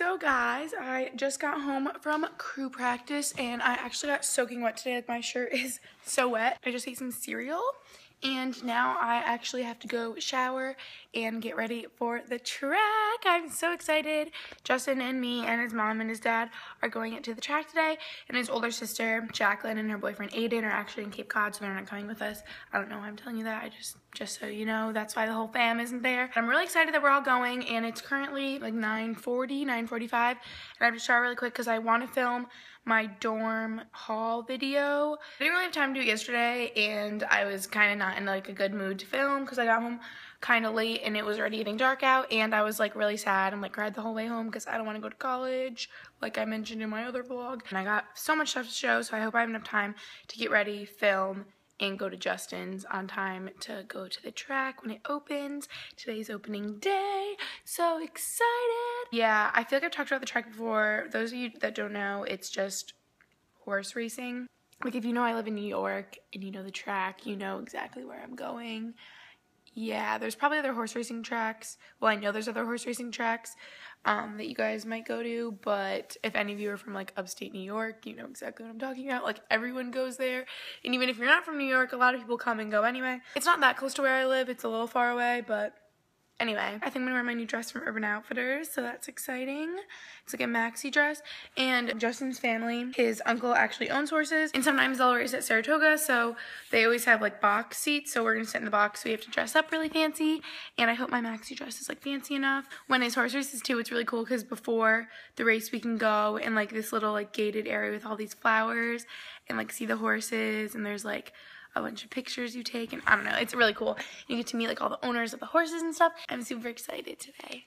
So guys, I just got home from crew practice and I actually got soaking wet today. My shirt is so wet. I just ate some cereal and now I actually have to go shower and get ready for the track. I'm so excited. Justin and me and his mom and his dad are going into the track today and his older sister Jacqueline and her boyfriend Aiden are actually in Cape Cod so they're not coming with us. I don't know why I'm telling you that. I just just so you know that's why the whole fam isn't there. I'm really excited that we're all going and it's currently like 9:40, 9:45 and I'm just trying really quick because I want to film my dorm haul video. I didn't really have time to do it yesterday and I was kind of not in like a good mood to film because I got home kind of late and it was already getting dark out and I was like really sad and like cried the whole way home because I don't want to go to college like I mentioned in my other vlog. And I got so much stuff to show so I hope I have enough time to get ready, film, and go to Justin's on time to go to the track when it opens. Today's opening day. So excited. Yeah, I feel like I've talked about the track before. Those of you that don't know, it's just horse racing. Like if you know I live in New York and you know the track, you know exactly where I'm going. Yeah, there's probably other horse racing tracks. Well, I know there's other horse racing tracks um, that you guys might go to, but if any of you are from like upstate New York, you know exactly what I'm talking about. Like everyone goes there, and even if you're not from New York, a lot of people come and go anyway. It's not that close to where I live, it's a little far away, but Anyway, I think I'm gonna wear my new dress from Urban Outfitters, so that's exciting. It's like a maxi dress. And Justin's family, his uncle actually owns horses, and sometimes they'll race at Saratoga, so they always have like box seats, so we're gonna sit in the box, so we have to dress up really fancy. And I hope my maxi dress is like fancy enough. When his horse races too, it's really cool because before the race we can go in like this little like gated area with all these flowers and like see the horses, and there's like a bunch of pictures you take, and I don't know, it's really cool. You get to meet like all the owners of the horses and stuff. I'm super excited today.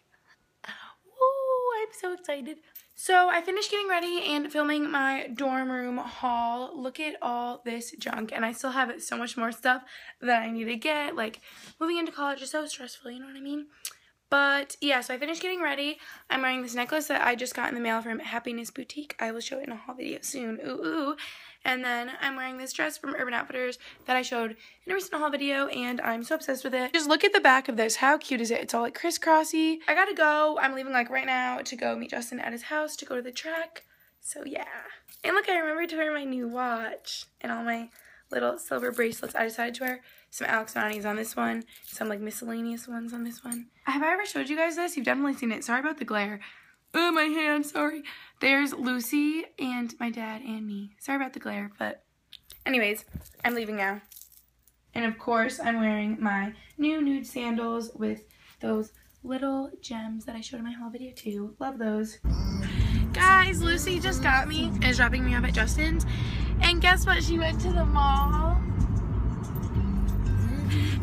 Uh, woo, I'm so excited. So I finished getting ready and filming my dorm room haul. Look at all this junk, and I still have so much more stuff that I need to get. Like, moving into college is so stressful, you know what I mean? But yeah, so I finished getting ready. I'm wearing this necklace that I just got in the mail from Happiness Boutique. I will show it in a haul video soon. Ooh, ooh. And then I'm wearing this dress from Urban Outfitters that I showed in a recent haul video and I'm so obsessed with it. Just look at the back of this. How cute is it? It's all like crisscrossy. I gotta go. I'm leaving like right now to go meet Justin at his house to go to the track. So yeah. And look, I remembered to wear my new watch and all my little silver bracelets. I decided to wear some Alex on this one, some like miscellaneous ones on this one. Have I ever showed you guys this? You've definitely seen it. Sorry about the glare. Oh, my hand, sorry. There's Lucy and my dad and me. Sorry about the glare, but anyways, I'm leaving now. And of course, I'm wearing my new nude sandals with those little gems that I showed in my haul video too. Love those. Guys, Lucy just got me and is dropping me off at Justin's. And guess what? She went to the mall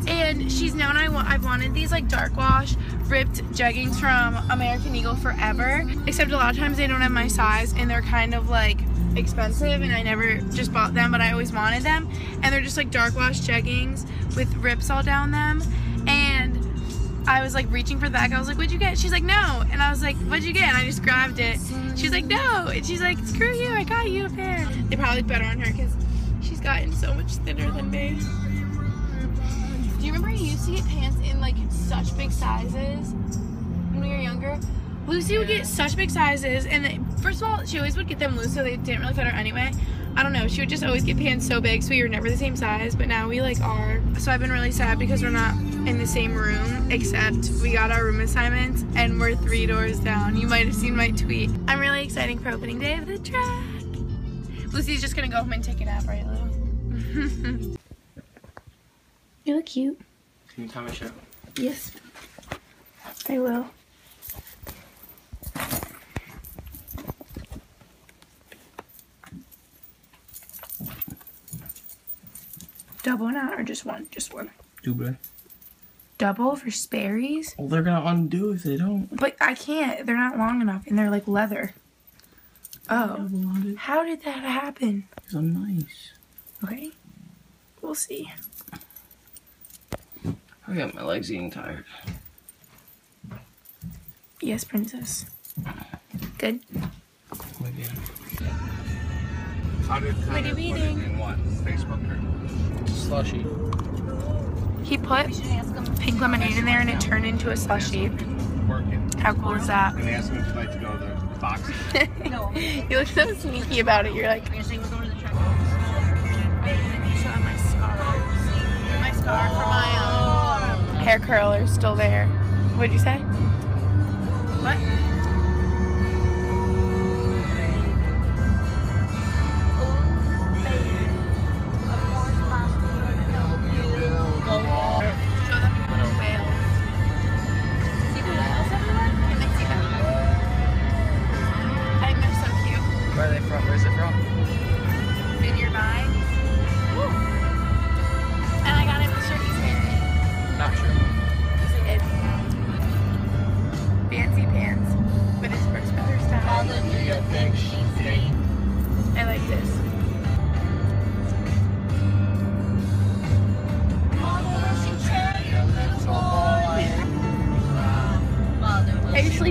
and she's known I want I've wanted these like dark wash ripped jeggings from American Eagle forever except a lot of times they don't have my size and they're kind of like expensive and I never just bought them but I always wanted them. And they're just like dark wash jeggings with rips all down them. And I was like reaching for the bag I was like what'd you get? She's like no. And I was like what'd you get? And I just grabbed it. She's like no. And she's like screw you. I got you a pair. They probably better on her because she's gotten so much thinner than me you remember you used to get pants in like such big sizes when we were younger? Lucy would get such big sizes, and they, first of all, she always would get them loose, so they didn't really fit her anyway. I don't know. She would just always get pants so big, so we were never the same size. But now we like are. So I've been really sad because we're not in the same room, except we got our room assignments, and we're three doors down. You might have seen my tweet. I'm really excited for opening day of the track. Lucy's just gonna go home and take a nap, right, Lou? You look cute. Can you tell me show? Yes. I will. Double not or just one? Just one. Double. Double for Sperry's? Well, they're gonna undo if they don't. But I can't. They're not long enough and they're like leather. Oh. How did that happen? Because I'm nice. Okay. We'll see. I got my legs getting tired. Yes, princess. Good. Maybe. How did What are you eating? in what? Facebook or? Slushy. He put pink lemonade in there and it turned into a slushy. How cool is that? And they asked him if he'd like to go to the boxing. you look so sneaky about it. You're like, You're going to the track. Show my scars. My scar for my um, hair curler is still there. What'd you say? What?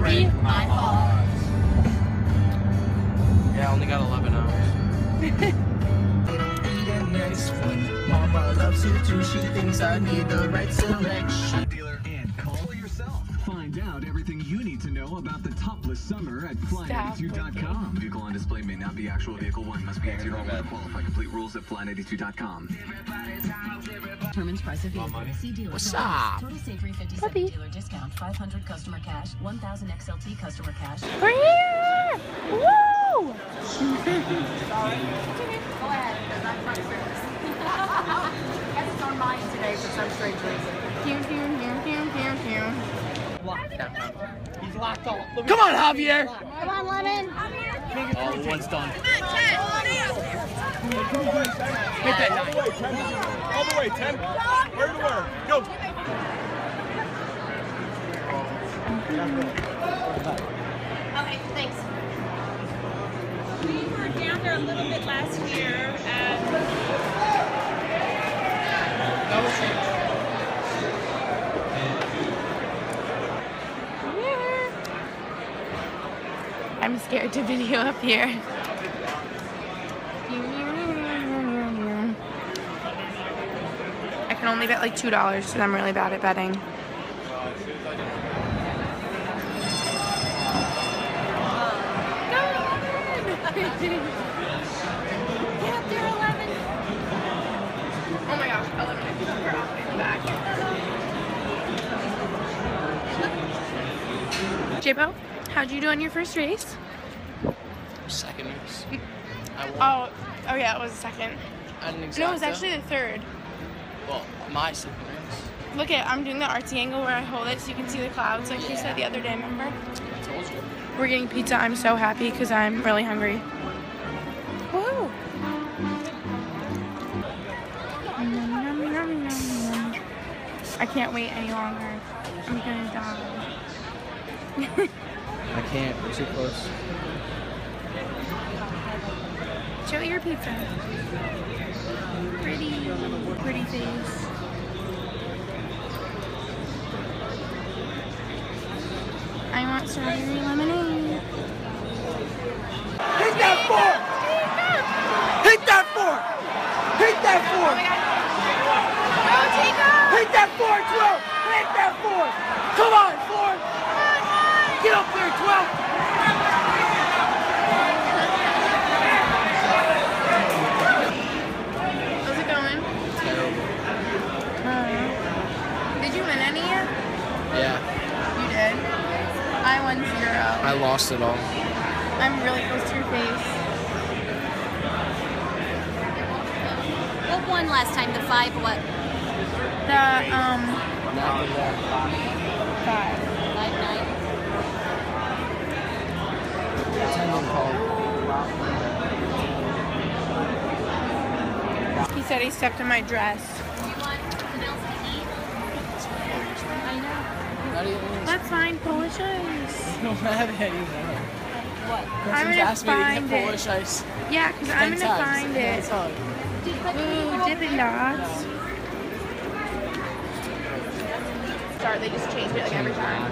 Are you sleepy? Yeah, I only got 11 hours. Mama loves you too. She thinks I need the right selection. dealer and call yourself. Find out everything you need to know about the topless summer at fly92.com. Vehicle on display may not be actual vehicle one. Must be 18 or older. Qualify complete rules at fly92.com. Determines price of vehicle. See dealer. What's up? Total Savory 57 Puppy. dealer discount. 500 customer cash. 1000 XLT customer cash. We're here! Woo! It's on mine today for some strange reason. Pew, pew, pew, pew, pew, pew. Come on, Javier! Come on, Lemon. Oh, one's done. All the way, 10. Where to where? Go. Okay, thanks. We were down there a little bit last year and I'm scared to video up here. I can only bet like $2 because I'm really bad at betting. Oh my gosh, 11 I think we're off in the back. J-Bo, how'd you do on your first race? Second race. I won. Oh, oh yeah, it was the second. No, it was actually the third. Well, my race. Look at, I'm doing the artsy angle where I hold it so you can see the clouds like you said the other day, remember? I told you. We're getting pizza. I'm so happy because I'm really hungry. Woo! I can't wait any longer. I'm gonna die. I can't. We're too close. Show your pizza. Pretty, pretty face. I want strawberry lemonade. Hit that fork! Hit that fork! Hit that! Oh Go, Chico! Hit that fork, 12! Hit that fork! Come on, four! Get up there, 12! How's it going? Terrible. Did you win any yet? Yeah. You did. I. I lost it all. I'm really close to your face. What won last time? The five what? The um Not with that. five. Five nine. He said he stepped in my dress. Do you want something else to eat? I know. Not even. Let's find Polish ice. I don't have any more. What? I'm Person's gonna asked me to find get it. Polish ice. Yeah, because I'm gonna times. find it. That's. Ooh, Dippin' Dots. Sorry, they just changed it like every time.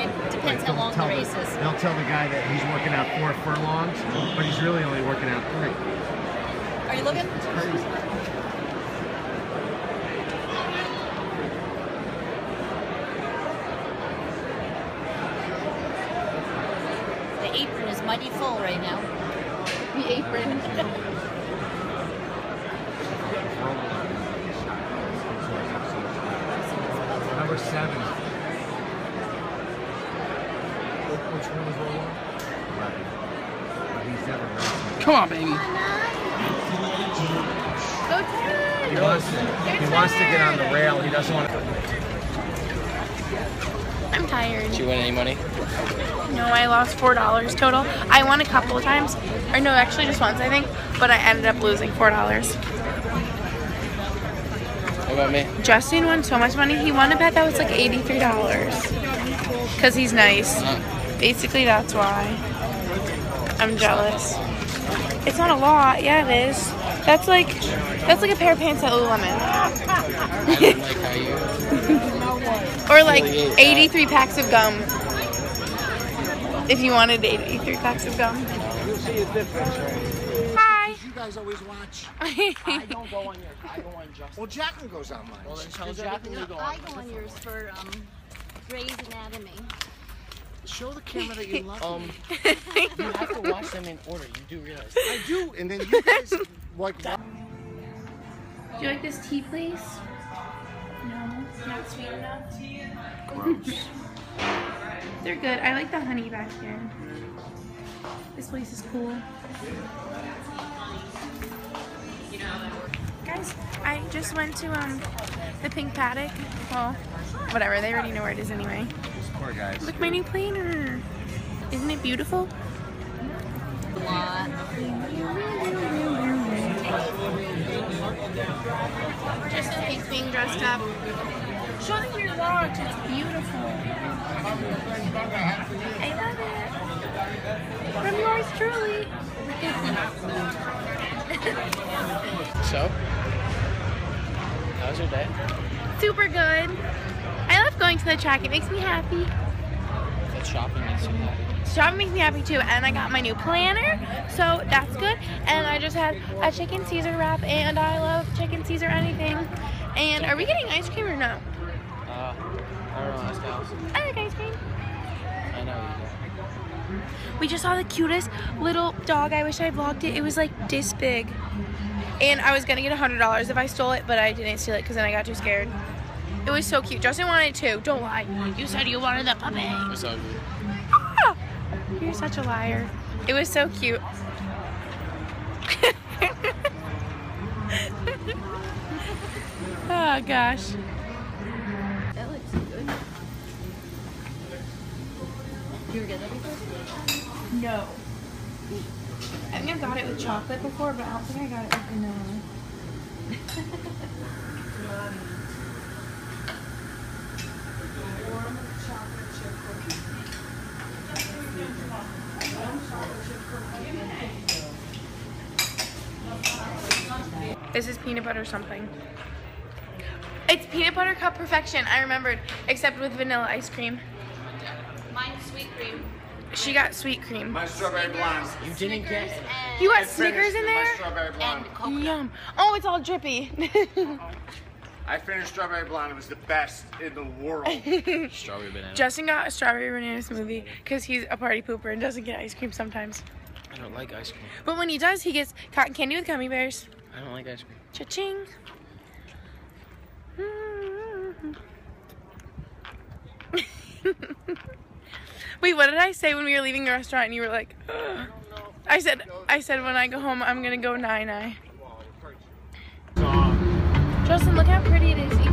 It depends how long the Tell race is. They'll tell the guy that he's working out four furlongs, but he's really only working out three. Are you looking? Mighty full right now. The apron. Number seven. Which one was Roll Eleven. He's never racing. Come on, baby. Go Ted! He wants to. He wants to get on the rail. He doesn't want to. I'm tired. Did you win any money? No, I lost four dollars total. I won a couple of times, or no, actually just once I think, but I ended up losing four dollars. What about me? Justin won so much money. He won a bet that was like eighty-three dollars. Cause he's nice. Basically, that's why. I'm jealous. It's not a lot. Yeah, it is. That's like that's like a pair of pants at Lululemon, I don't like how you. or like uh, eighty-three packs of gum. If you wanted eighty-three packs of gum. You'll see a difference, right? Hi. You guys always watch. I don't go on your. I go on Justin. Well, Jacqueline goes on mine. Well, then tell Does Jacqueline everything to up. go I go on yours for um, Grey's Anatomy. Show the camera that you love Um, me. you have to watch them in order. You do realize. I do, and then you guys like. Do you like this tea, please? No, not sweet enough. Gross. They're good. I like the honey back here. This place is cool. Guys, I just went to um the pink paddock. Well, whatever. They already know where it is anyway. These poor guys. Look, my new planner. Isn't it beautiful? Lot. Just in being dressed up. Show them your watch. It's beautiful. I love it. From yours truly. So, how was your day? Super good. I love going to the track. It makes me happy. That shopping makes you happy. Shopping makes me happy too. And I got my new planner, so that's good. And I just had a chicken Caesar wrap, and I love chicken Caesar anything. And are we getting ice cream or no? Uh, I don't know. Ask Alice. I like ice cream. I know you We just saw the cutest little dog. I wish I vlogged it. It was like this big. And I was gonna get a hundred dollars if I stole it, but I didn't steal it because then I got too scared. It was so cute. Justin wanted it too. Don't lie. You said you wanted the puppy. do. It's ugly. You're such a liar. It was so cute. oh gosh. That looks good. You ever get that before? No. I think I got it with chocolate before, but I don't think I got it with vanilla. This is peanut butter something. It's peanut butter cup perfection. I remembered, except with vanilla ice cream. Mine's sweet cream. She got sweet cream. My strawberry blonde. You didn't get. And, You got I Snickers finished in My there? strawberry blonde. and. Yum. Oh, it's all drippy. I finished strawberry blonde. It was the best in the world. Strawberry banana. Justin got a strawberry banana smoothie because he's a party pooper and doesn't get ice cream sometimes. I don't like ice cream. But when he does, he gets cotton candy with gummy bears. I don't like ice cream. Cha-ching. Wait, what did I say when we were leaving the restaurant and you were like, "Ugh." I said, I said when I go home, I'm gonna go nine eye. Justin, look how pretty it is.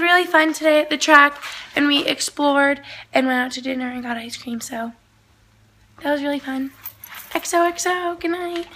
Had really fun today at the track, and we explored and went out to dinner and got ice cream. So that was really fun. XOXO. Good night.